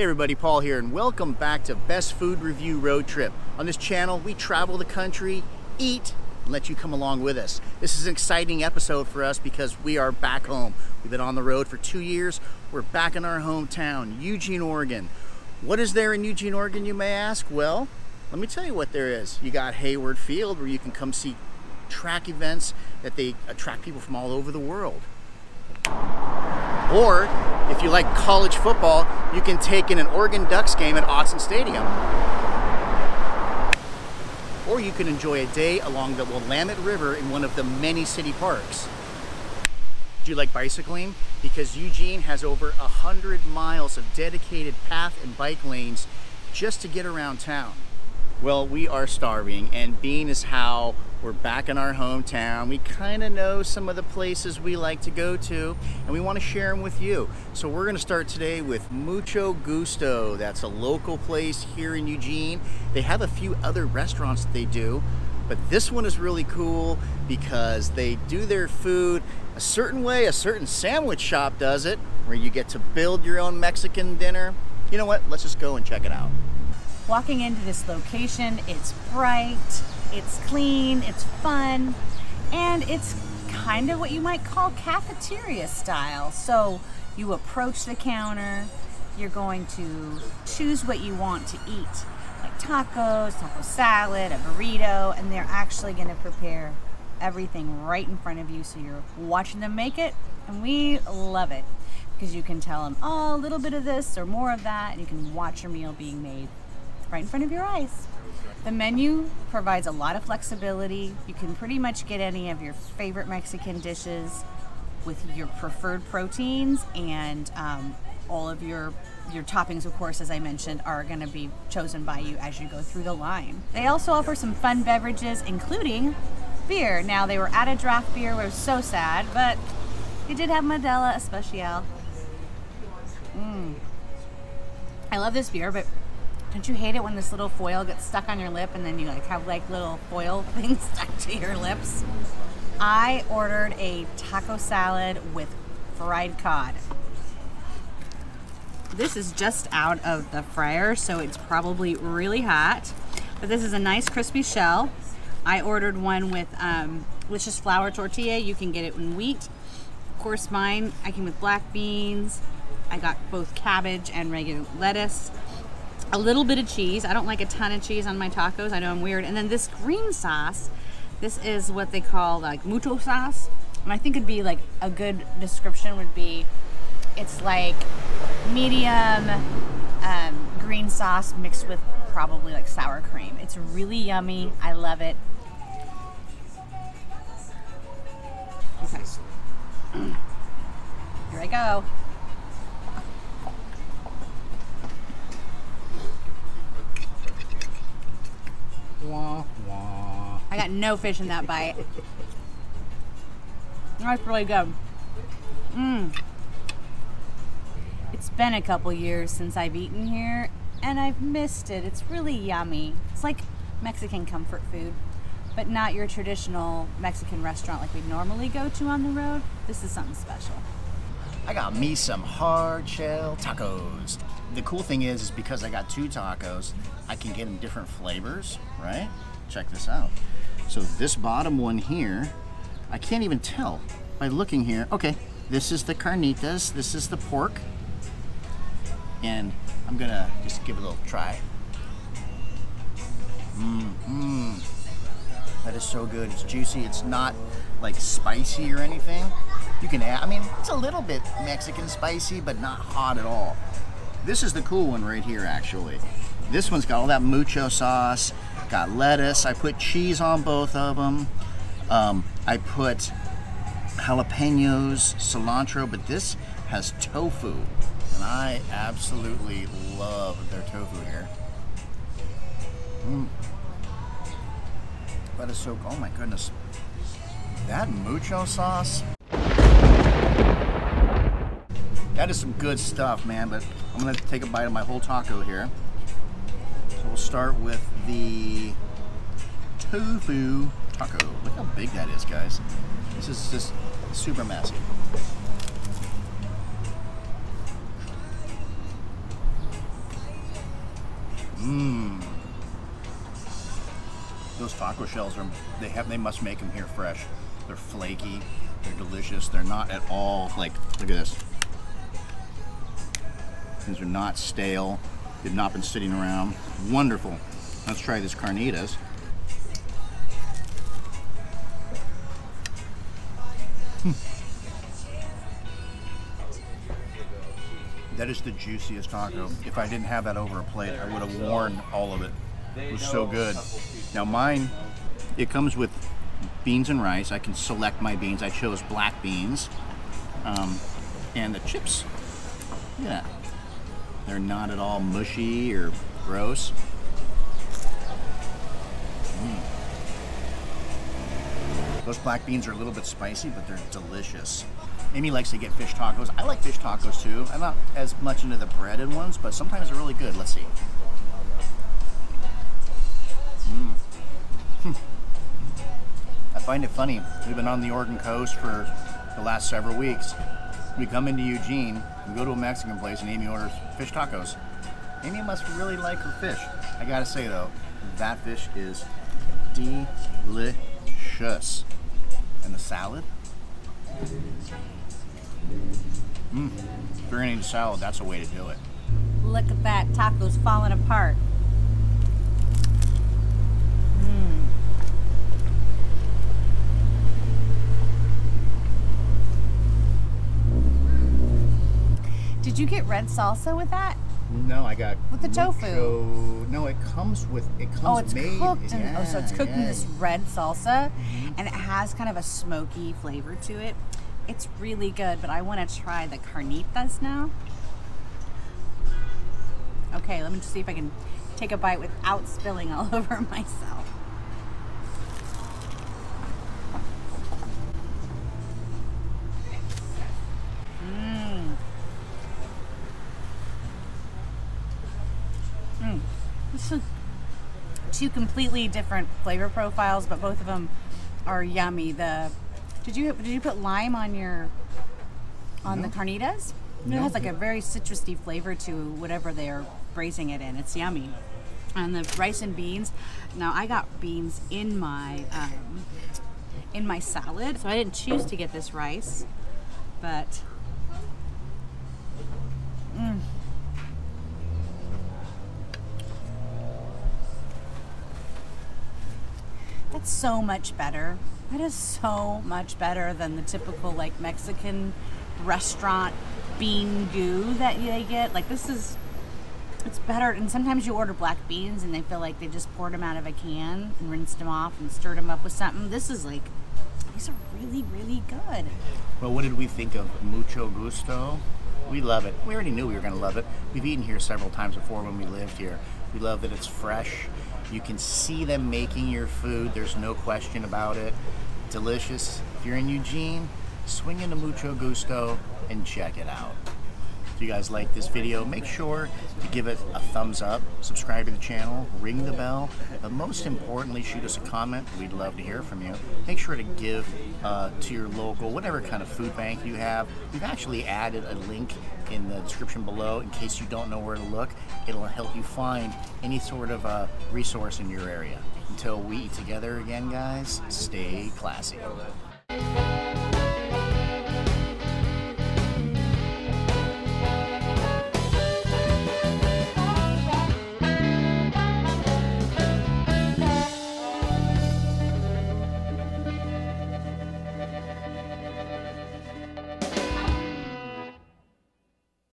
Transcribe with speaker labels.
Speaker 1: Hey everybody, Paul here, and welcome back to Best Food Review Road Trip. On this channel, we travel the country, eat, and let you come along with us. This is an exciting episode for us because we are back home. We've been on the road for two years. We're back in our hometown, Eugene, Oregon. What is there in Eugene, Oregon, you may ask? Well, let me tell you what there is. You got Hayward Field, where you can come see track events that they attract people from all over the world. Or if you like college football, you can take in an Oregon Ducks game at Autzen Stadium. Or you can enjoy a day along the Willamette River in one of the many city parks. Do you like bicycling? Because Eugene has over a hundred miles of dedicated path and bike lanes just to get around town. Well, we are starving, and being as how we're back in our hometown, we kind of know some of the places we like to go to, and we want to share them with you. So we're going to start today with Mucho Gusto. That's a local place here in Eugene. They have a few other restaurants that they do, but this one is really cool because they do their food a certain way, a certain sandwich shop does it, where you get to build your own Mexican dinner. You know what? Let's just go and check it out.
Speaker 2: Walking into this location, it's bright, it's clean, it's fun, and it's kind of what you might call cafeteria style. So you approach the counter, you're going to choose what you want to eat, like tacos, taco salad, a burrito, and they're actually going to prepare everything right in front of you. So you're watching them make it, and we love it because you can tell them, oh, a little bit of this or more of that, and you can watch your meal being made right in front of your eyes. The menu provides a lot of flexibility. You can pretty much get any of your favorite Mexican dishes with your preferred proteins and um, all of your your toppings of course as I mentioned are going to be chosen by you as you go through the line. They also offer some fun beverages including beer. Now they were out of draft beer which was so sad but they did have Modelo Especial. Mm. I love this beer but don't you hate it when this little foil gets stuck on your lip and then you like have like little foil things stuck to your lips? I ordered a taco salad with fried cod. This is just out of the fryer, so it's probably really hot. But this is a nice crispy shell. I ordered one with um, just flour tortilla. You can get it in wheat. Of course, mine I came with black beans. I got both cabbage and regular lettuce a little bit of cheese. I don't like a ton of cheese on my tacos. I know I'm weird. And then this green sauce, this is what they call like mucho sauce. And I think it'd be like a good description would be it's like medium um, green sauce mixed with probably like sour cream. It's really yummy. I love it. Okay. Here I go.
Speaker 1: Wah, wah.
Speaker 2: I got no fish in that bite. That's really good. Mmm. It's been a couple years since I've eaten here, and I've missed it. It's really yummy. It's like Mexican comfort food, but not your traditional Mexican restaurant like we normally go to on the road. This is something special.
Speaker 1: I got me some hard shell tacos. The cool thing is, is because I got two tacos, I can get them different flavors, right? Check this out. So this bottom one here, I can't even tell by looking here. Okay, this is the carnitas, this is the pork. And I'm gonna just give it a little try. Mmm, mmm. That is so good. It's juicy. It's not like spicy or anything. You can add, I mean, it's a little bit Mexican spicy, but not hot at all. This is the cool one right here, actually. This one's got all that mucho sauce, got lettuce. I put cheese on both of them. Um, I put jalapenos, cilantro, but this has tofu. And I absolutely love their tofu here. Mm. That is so, oh my goodness. That mucho sauce. That is some good stuff, man, but I'm gonna take a bite of my whole taco here. So we'll start with the tofu taco. Look how big that is, guys. This is just super massive. Mmm. Those taco shells are, they have, they must make them here fresh. They're flaky, they're delicious. They're not at all like, look at this. Are not stale. They've not been sitting around. Wonderful. Let's try this carnitas. Hmm. That is the juiciest taco. If I didn't have that over a plate, I would have worn all of it. It was so good. Now mine, it comes with beans and rice. I can select my beans. I chose black beans. Um, and the chips, that. They're not at all mushy or gross. Mm. Those black beans are a little bit spicy, but they're delicious. Amy likes to get fish tacos. I like fish tacos too. I'm not as much into the breaded ones, but sometimes they're really good. Let's see. Mm. I find it funny. We've been on the Oregon coast for the last several weeks. We come into Eugene, we go to a Mexican place, and Amy orders fish tacos. Amy must really like her fish. I gotta say though, that fish is delicious. And the salad? Mmm. If you're eating salad, that's a way to do it.
Speaker 2: Look at that, taco's falling apart. Did you get red salsa with that?
Speaker 1: No, I got
Speaker 2: with the tofu.
Speaker 1: Mucho, no, it comes with it comes.
Speaker 2: Oh, it's
Speaker 1: made,
Speaker 2: cooked. In,
Speaker 1: yeah,
Speaker 2: oh, so it's cooked
Speaker 1: yeah.
Speaker 2: in this red salsa,
Speaker 1: Mm-hmm.
Speaker 2: and it has kind of a smoky flavor to it. It's really good, but I want to try the carnitas now. Okay, let me just see if I can take a bite without spilling all over myself. Mmm. Mmm. This is two completely different flavor profiles, but both of them are yummy. The did you did you put lime on your on the carnitas? It has like a very citrusy flavor to whatever they're braising it in. It's yummy. And the rice and beans. Now I got beans in my um, in my salad, so I didn't choose to get this rice, but. Mm. So much better. That is so much better than the typical like Mexican restaurant bean goo that they get. Like this is it's better and sometimes you order black beans and they feel like they just poured them out of a can and rinsed them off and stirred them up with something. This is like these are really really good.
Speaker 1: Well, what did we think of Mucho Gusto? We love it. We already knew we were going to love it. We've eaten here several times before when we lived here. We love that it's fresh. You can see them making your food. There's no question about it. Delicious. If you're in Eugene, swing into Mucho Gusto and check it out. If you guys like this video, make sure to give it a thumbs up, subscribe to the channel, ring the bell, but most importantly, shoot us a comment. We'd love to hear from you. Make sure to give uh, to your local, whatever kind of food bank you have. We've actually added a link in the description below in case you don't know where to look. It'll help you find any sort of uh, resource in your area. Until we eat together again, guys, stay classy.